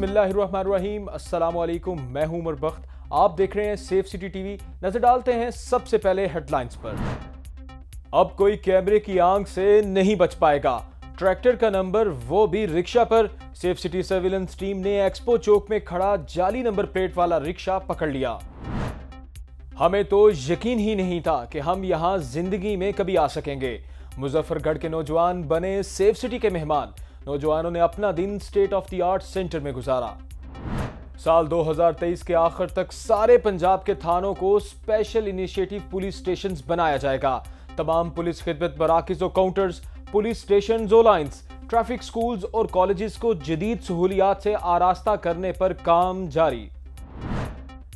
बिस्मिल्लाहिर्रहमानिर्रहीम। अस्सलाम वालेकुम मैं हूँ उमर बख्त। आप देख रहे हैं सेफ़ सिटी टीवी। नज़र डालते हैं सबसे पहले हेडलाइंस पर। अब कोई कैमरे की आँख से नहीं बच पाएगा। ट्रैक्टर का नंबर, वो भी रिक्शा पर। सेफ़ सिटी सर्विलेंस टीम ने एक्सपो चौक में खड़ा जाली नंबर प्लेट वाला रिक्शा पकड़ लिया। हमें तो यकीन ही नहीं था कि हम यहाँ ज़िंदगी में कभी आ सकेंगे। मुजफ्फरगढ़ के नौजवान बने सेफ़ सिटी के मेहमान। नौजवानों ने अपना दिन state of the art centre में गुजारा। साल 2023 के आखिर तक सारे पंजाब के थानों को स्पेशल इनिशिएटिव पुलिस स्टेशन बनाया जाएगा। तमाम पुलिस खिदमत मराकज और काउंटर्स पुलिस स्टेशन और लाइन्स ट्रैफ़िक स्कूल्स और कॉलेजेस को जदीद सहूलियात से आरास्ता करने पर काम जारी।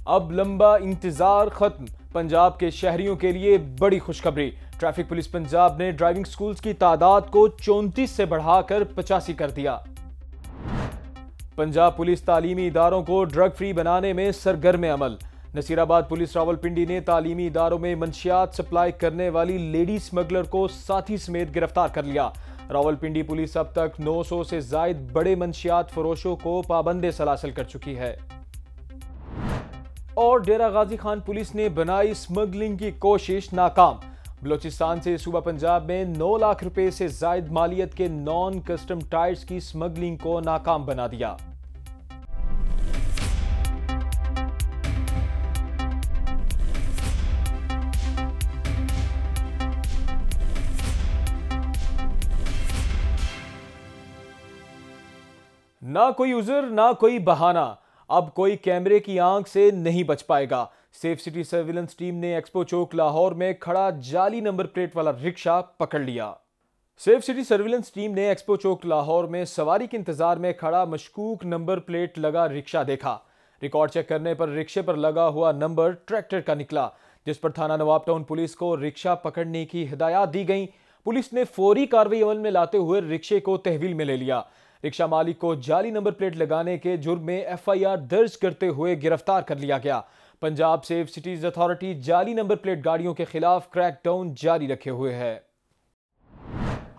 अब लंबा इंतज़ार खत्म। पंजाब के शहरियों के लिए बड़ी खुशखबरी। ट्रैफ़िक पुलिस पंजाब ने ड्राइविंग स्कूल्स की तादाद को चौंतीस से बढ़ाकर पचासी कर दिया। पंजाब पुलिस तालीमी इदारों को ड्रग फ्री बनाने में सरगर्म अमल। नसीराबाद पुलिस रावलपिंडी ने तालीमी इदारों में मंशियात सप्लाई करने वाली लेडी स्मगलर को साथी समेत गिरफ़्तार कर लिया। रावलपिंडी पुलिस अब तक 900 से जायद बड़े मंशियात फरोशों को पाबंदे सलासल कर चुकी है। और डेरा गाजी खान पुलिस ने बनाई स्मगलिंग की कोशिश नाकाम। बलोचिस्तान से सूबा पंजाब में 9 लाख रुपए से जायद मालियत के नॉन कस्टम टायर्स की स्मगलिंग को नाकाम बना दिया। ना कोई उजर, ना कोई बहाना। अब कोई कैमरे की आँख से नहीं बच पाएगा। सेफ़ सिटी सर्विलेंस टीम ने एक्सपो चौक लाहौर में खड़ा जाली नंबर प्लेट वाला रिक्शा पकड़ लिया। सेफ़ सिटी सर्विलेंस टीम ने एक्सपो चौक लाहौर में सवारी के इंतज़ार में खड़ा मशकूक नंबर प्लेट लगा रिक्शा देखा। रिकॉर्ड चेक करने पर रिक्शे पर लगा हुआ नंबर ट्रैक्टर का निकला, जिस पर थाना नवाब टाउन पुलिस को रिक्शा पकड़ने की हिदायत दी गई। पुलिस ने फौरी कार्रवाई अमल में लाते हुए रिक्शे को तहवील में ले लिया। रिक्शा मालिक को जाली नंबर प्लेट लगाने के जुर्म में एफआईआर दर्ज करते हुए गिरफ़्तार कर लिया गया। पंजाब सेफ़ सिटीज़ अथॉरिटी जाली नंबर प्लेट गाड़ियों के खिलाफ क्रैकडाउन जारी रखे हुए है।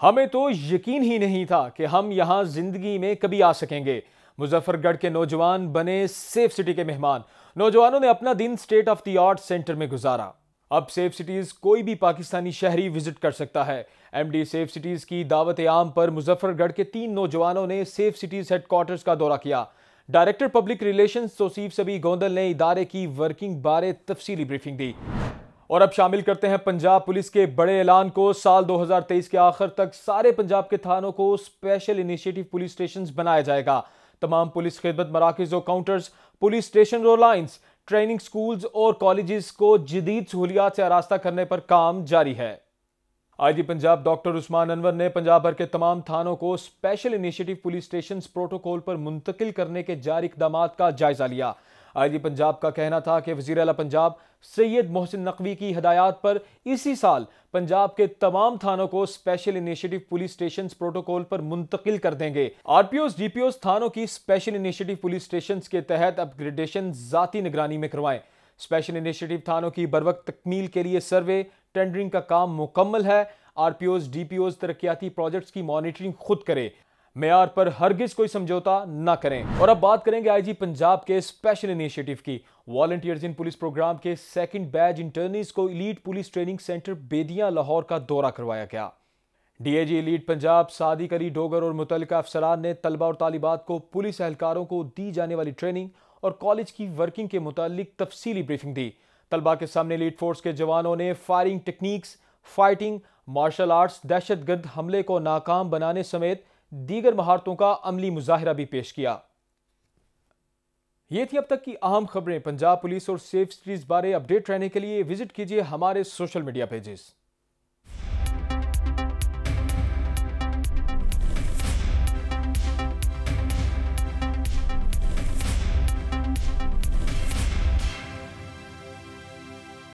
हमें तो यकीन ही नहीं था कि हम यहाँ ज़िंदगी में कभी आ सकेंगे। मुजफ्फरगढ़ के नौजवान बने सेफ़ सिटी के मेहमान। नौजवानों ने अपना दिन state of the art centre में गुजारा। अब सेफ़ सिटीज़ कोई भी पाकिस्तानी शहरी विज़िट कर सकता है। एमडी सेफ़ सिटीज़ की दावत आम पर मुजफ्फरगढ़ के तीन नौजवानों ने सेफ़ सिटीज़ हेडक्वार्टर्स का दौरा किया। डायरेक्टर पब्लिक रिलेशन तोसीफ सभी गोंदल ने इदारे की वर्किंग बारे तफसीली ब्रीफिंग दी। और अब शामिल करते हैं पंजाब पुलिस के बड़े ऐलान को। साल 2023 के आखिर तक सारे पंजाब के थानों को स्पेशल इनिशिएटिव पुलिस स्टेशन बनाया जाएगा। तमाम पुलिस खिदमत मराकज और काउंटर्स, पुलिस स्टेशन और लाइन्स, ट्रेनिंग स्कूल्स और कॉलेजेस को जदीद सहूलियात से आरास्ता करने पर काम जारी है। आईजी पंजाब डॉक्टर उस्मान अनवर ने पंजाब भर के तमाम थानों को special initiative police station protocol पर मुंतकिल करने के जारी इकदाम का जायजा लिया। आईजी पंजाब का कहना था कि वज़ीर अला पंजाब सैयद मोहसिन नकवी की हदायत पर इसी साल पंजाब के तमाम थानों को special initiative police station protocol पर मुंतकिल कर देंगे। आरपीओस डीपीओस थानों की स्पेशल इनिशिएटिव पुलिस स्टेशन के तहत अपग्रेडेशन जाती निगरानी में करवाएँ। स्पेशल इनिशिएटिव थानों की बरवक तकमील के लिए सर्वे टेंडरिंग का काम मुकम्मल है। आरपीओस डीपीओस तरक्याती प्रोजेक्ट्स की मॉनिटरिंग खुद करे। मैार पर हरगिज कोई समझौता ना करें। और अब बात करेंगे आईजी पंजाब के स्पेशल इनिशिएटिव की। वॉलंटियर्स इन पुलिस प्रोग्राम के सेकंड बैच इंटर्नीस को elite police training centre Bedian, Lahore का दौरा करवाया गया। डीएजी इलीट पंजाब, सादिक अली, डोगर और मुतल अफसरान ने तलबा और तालिबात को पुलिस एहलकारों को दी जाने वाली ट्रेनिंग और कॉलेज की वर्किंग के मुतालिक तफसीली ब्रीफिंग दी। तलबा के सामने लीड फोर्स के जवानों ने firing techniques, fighting, martial arts, दहशतगर्द हमले को नाकाम बनाने समेत दीगर महारतों का अमली मुजाहरा भी पेश किया। ये थी अब तक की अहम खबरें। पंजाब पुलिस और सेफ़ सिटीज़ बारे अपडेट रहने के लिए विज़िट कीजिए हमारे सोशल मीडिया पेजेस।